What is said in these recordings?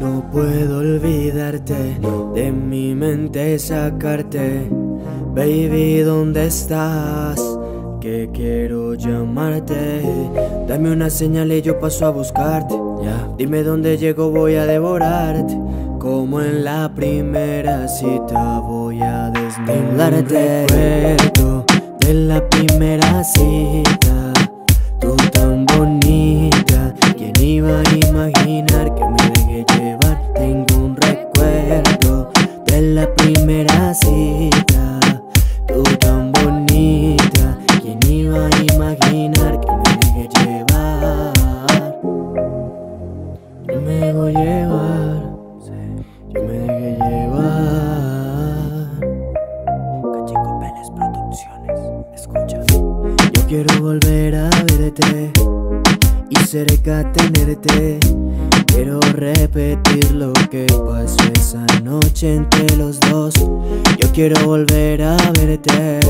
No puedo olvidarte, de mi mente sacarte. Baby, ¿dónde estás? Que quiero llamarte. Dame una señal y yo paso a buscarte. Dime dónde llego, voy a devorarte. Como en la primera cita voy a desnudarte. De la primera cita ¿Quién iba a imaginar que me dejé llevar? Tengo un recuerdo de la primera cita. Tú tan bonita. ¿Quién iba a imaginar que me dejé llevar? Yo me dejo llevar. Yo me dejé llevar. Cachico Pérez Producciones. Escucha. Yo quiero volver a verte y cerca tenerte. Quiero repetir lo que pasó esa noche entre los dos. Yo quiero volver a verte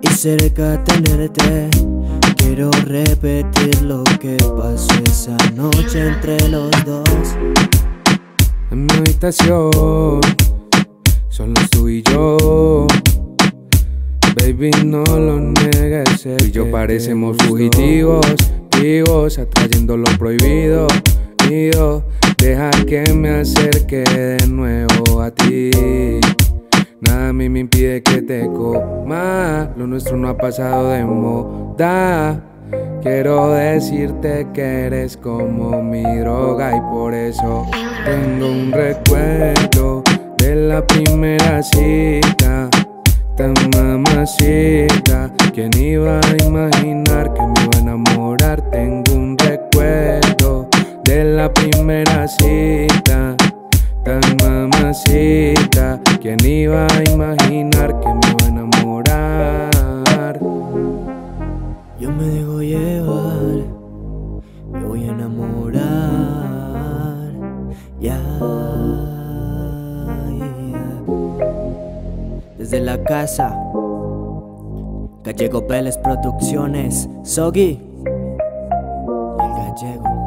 y cerca tenerte. Quiero repetir lo que pasó esa noche entre los dos. En mi habitación, solo tú y yo. Baby, no lo niegues. Tú y yo parecemos fugitivos, vivos, atrayendo lo prohibido. Y yo, deja que me acerque de nuevo a ti. Nada a mí me impide que te coma. Lo nuestro no ha pasado de moda. Quiero decirte que eres como mi droga y por eso tengo un recuerdo de la primera cita. Tan mamacita, ¿quién iba a imaginar que me iba a enamorar? Tengo un recuerdo de la primera cita. Tan mamacita, ¿quién iba a imaginar que me iba a enamorar? Desde la casa, Gallego Vélez Producciones, Sogi, el gallego.